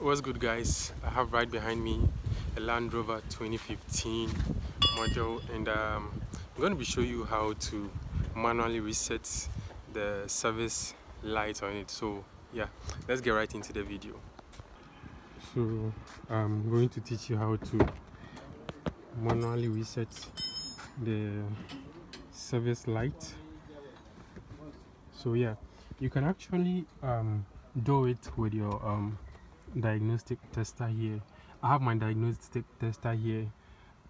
what's good guys? I have right behind me a land rover 2015 model and um, i'm going to be showing you how to manually reset the service light on it. So yeah let's get right into the video. So i'm going to teach you how to manually reset the service light. So yeah you can actually um, do it with your um, diagnostic tester here. I have my diagnostic tester here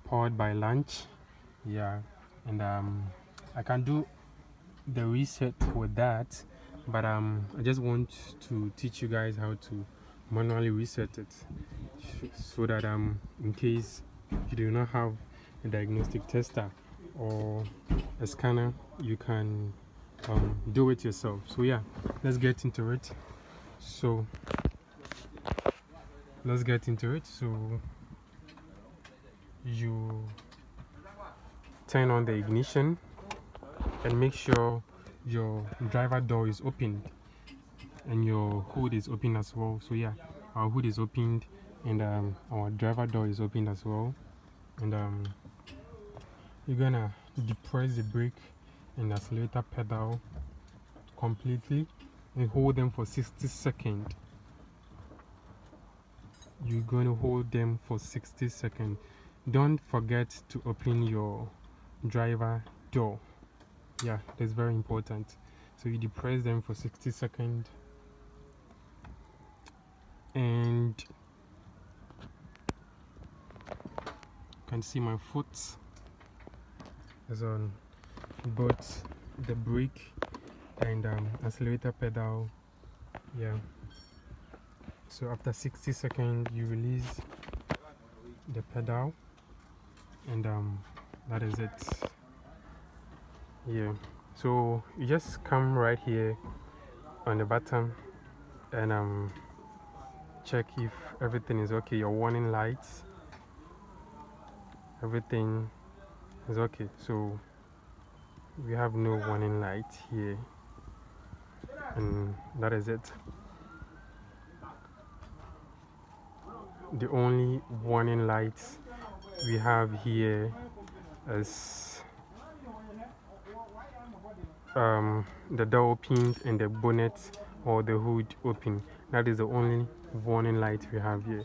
powered by Launch. Yeah and um, i can do the reset with that but um, i just want to teach you guys how to manually reset it so that um in case you do not have a diagnostic tester or a scanner you can um, do it yourself. So yeah let's get into it. So let's get into it. So you turn on the ignition and make sure your driver door is open and your hood is open as well. So yeah our hood is opened and um, our driver door is open as well. And um, you're gonna depress the brake and accelerator pedal completely and hold them for 60 seconds you're going to hold them for 60 seconds. Don't forget to open your driver door. Yeah that's very important. So you depress them for 60 seconds. And you can see my foot is on both the brake and um, accelerator pedal. Yeah so after 60 seconds you release the pedal. And um, that is it. Yeah. So you just come right here on the button and um, check if everything is okay. Your warning lights everything is okay. So we have no warning light here. And that is it the only warning light we have here is um, the door opened and the bonnet or the hood open. That is the only warning light we have here.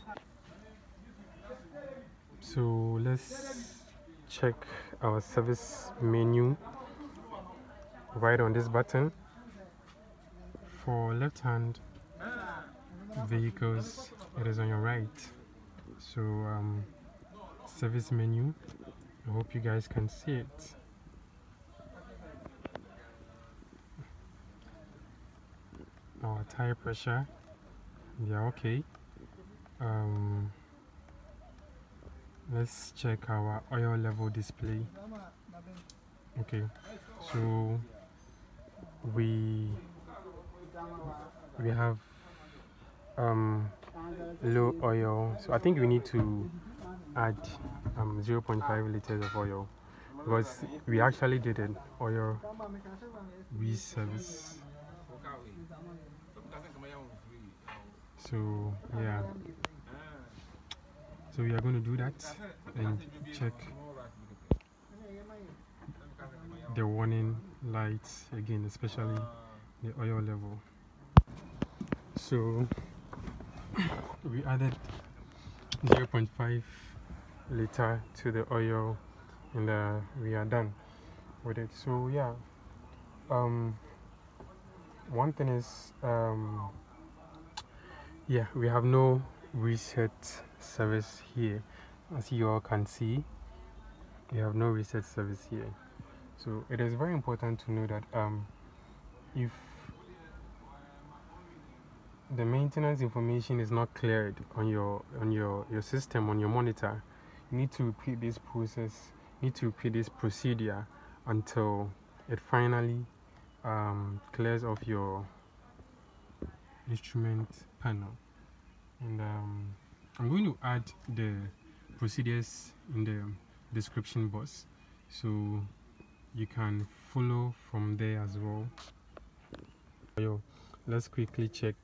So let's check our service menu right on this button. For left hand vehicles it is on your right. So um, service menu I hope you guys can see it. Our tire pressure yeah okay. Um, let's check our oil level display. Okay so we we have um, low oil. So I think we need to add um, 0.5 liters of oil because we actually did an oil reservice. So yeah. So we are going to do that and check the warning lights again especially the oil level. So we added 0.5 liter to the oil and uh, we are done with it. So yeah um, one thing is um, yeah we have no reset service here. As you all can see we have no reset service here. So it is very important to know that um, if the maintenance information is not cleared on your on your your system on your monitor. You need to repeat this process you need to repeat this procedure until it finally um, clears off your instrument panel. And um, I'm going to add the procedures in the description box so you can follow from there as well. Let's quickly check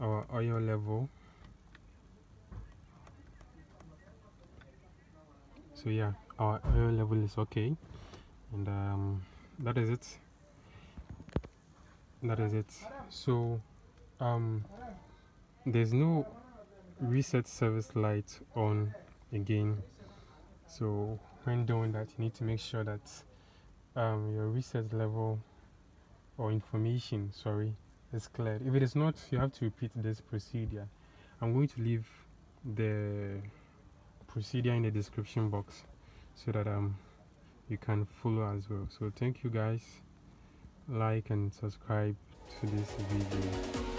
our oil level. So yeah our oil level is okay. And um, that is it. That is it. So um, there's no reset service light on again. So when doing that you need to make sure that um, your reset level or information sorry is cleared. If it is not you have to repeat this procedure. I'm going to leave the procedure in the description box so that um you can follow as well. So thank you guys. Like and subscribe to this video